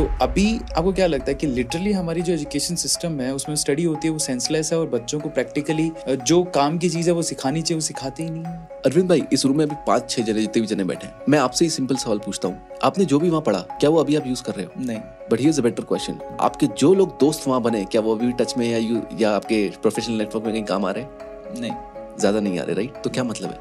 तो अभी आपको क्या लगता है कि लिटरली हमारी जो एजुकेशन सिस्टम है उसमें स्टडी होती है वो सेंसलेस है और बच्चों को प्रैक्टिकली जो काम की चीज़ है वो सिखानी चाहिए वो सिखाते ही नहीं है। अरविंद भाई इस रूम में अभी पाँच छह जने जितने भी जने बैठे हैं मैं आपसे ही सिंपल सवाल पूछता हूँ। आपने जो भी वहाँ पढ़ा क्या वो अभी आप यूज़ कर रहे हो? नहीं। But here's a better question आपके जो लोग दोस्त वहाँ बने क्या वो अभी टच में या यू या आपके प्रोफेशनल नेटवर्क में कहीं काम आ रहे हैं? नहीं। ज़्यादा नहीं आ रहे राइट तो क्या मतलब है?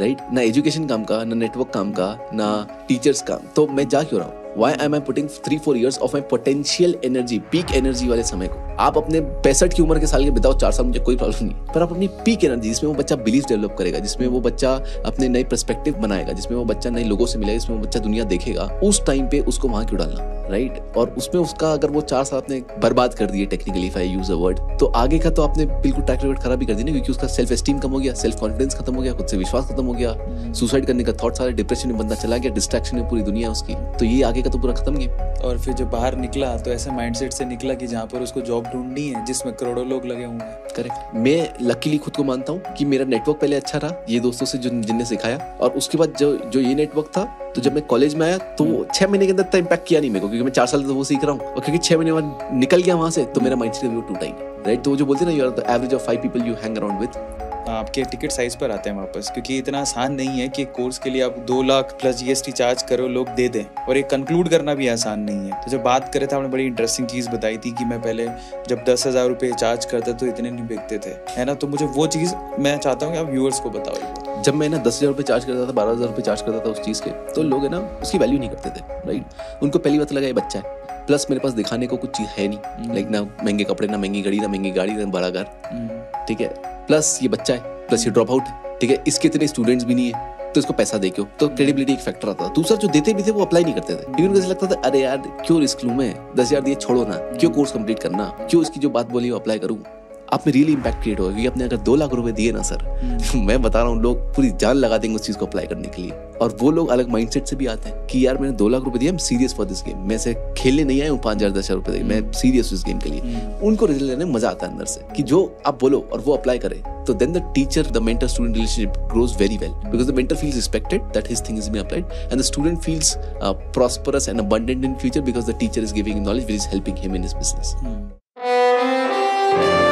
राइट ना एजुकेशन काम का ना नेटवर्क काम का ना टीचर्स काम। तो मैं जा क्यों रहा हूँ? Why am I putting three four years of my potential energy peak energy वाले समय को? आप अपने पैंसठ की उम्र के साल के बिताओ चार साल मुझे कोई प्रॉब्लम नहीं पर आप अपनी पीक एनर्जी जिसमें वो बच्चा बिलीफ डेवलप करेगा जिसमें वो बच्चा अपने नए परस्पेक्टिव बनाएगा जिसमें वो बच्चा नए लोगों से मिलेगा जिसमें वो बच्चा दुनिया देखेगा उस टाइम पे उसको वहाँ क्यों डालना? Right right? और उसमें उसका अगर वो चार साल अपने बर्बाद कर दिए technically if I use a word तो आगे का तो आपने बिल्कुल ट्रैक रिकॉर्ड खराब ही कर दिया क्योंकि उसका सेल्फ एस्टीम कम हो गया सेल्फ कॉन्फिडेंस खत्म हो गया खुद से विश्वास खत्म हो गया। सुसाइड करने का थॉट सारे डिप्रेशन में बंदा चला गया डिस्ट्रैक्शन में पूरी दुनिया उसकी। तो ये आगे का तो पूरा खत्म गया और फिर जब बाहर निकला तो ऐसे माइंडसेट से निकला कि जहाँ पर उसको जॉब ढूंढनी है जिसमें करोड़ों लोग लगे हुए हैं। करेक्ट मैं लकीली खुद को मानता हूँ कि मेरा नेटवर्क पहले अच्छा रहा ये दोस्तों से जो जिनने सिखाया। और उसके बाद जो जो ये नेटवर्क था तो जब मैं कॉलेज में आया तो छह महीने के अंदर इतना इम्पैक्ट किया नहीं मेरे को क्योंकि मैं चार साल तो वो सीख रहा हूँ। और क्योंकि छह महीने बाद निकल गया वहाँ से तो मेरा माइंड सेट टूटा ही राइट तो वो जो बोलते ना you are the average of five people you hang around with आपके टिकट साइज़ पर आते हैं वापस क्योंकि इतना आसान नहीं है कि कोर्स के लिए आप दो लाख प्लस जीएसटी चार्ज करो लोग दे दें और एक कंक्लूड करना भी आसान नहीं है। तो जब बात करें तो आपने बड़ी इंटरेस्टिंग चीज़ बताई थी कि मैं पहले जब दस हज़ार रुपये चार्ज करता तो इतने नहीं बिकते थे है ना? तो मुझे वो चीज़ मैं चाहता हूँ कि आप व्यूअर्स को बताओ जब मैं ना दस हज़ार रुपये चार्ज करता था बारह हज़ार रुपये चार्ज करता था उस चीज़ के तो लोग है ना उसकी वैल्यू नहीं करते थे राइट उनको पहली बात लगा ये बच्चा है प्लस मेरे पास दिखाने को कुछ चीज़ है नहीं लाइक हम्म। ना महँगे कपड़े ना महँगी गाड़ी ना महँगी गाड़ी ना बड़ा घर हम्म। ठीक है? प्लस ये बच्चा है प्लस ये ड्रॉप आउट है, ठीक है? इसके इतने स्टूडेंट्स भी नहीं है तो इसको पैसा दे क्यों? तो क्रेडिबिलिटी एक फैक्टर आता था। दूसरा, जो देते भी थे, वो अप्लाई नहीं करते थे। क्योंकि उनको लगता था, अरे यार, क्यों रिस्क लू मैं? दस हज़ार दिए, छोड़ो ना। क्यों कोर्स कंप्लीट करना? क्यों इसकी जो बात बोली, वो अप्लाई करूँ? आप में रियली इम्पैक्ट क्रिएट होगा क्योंकि आपने अगर दो लाख रुपए दिए ना सर तो मैं बता रहा हूँ लोग पूरी जान लगा देंगे उस चीज़ को अप्लाई करने के लिए। और वो लोग अलग माइंडसेट से भी आते हैं कि यार मैंने दो लाख रुपए दिए मैं सीरियस फॉर दिस गेम मैं से खेलने नहीं आया हूँ पाँच हज़ार दस हज़ार रुपए मैं सीरियस इस गेम के लिए। हम्म। उनको रिज़ल्ट लेने मज़ा आता है अंदर से कि जो आप बोलो और वो अप्लाई करे तो then the teacher the mentor student relationship grows very well because the mentor feels respected that his thing is been applied and the student feels prosperous and abundant in future because the teacher is giving knowledge which is helping him in his business. Hmm.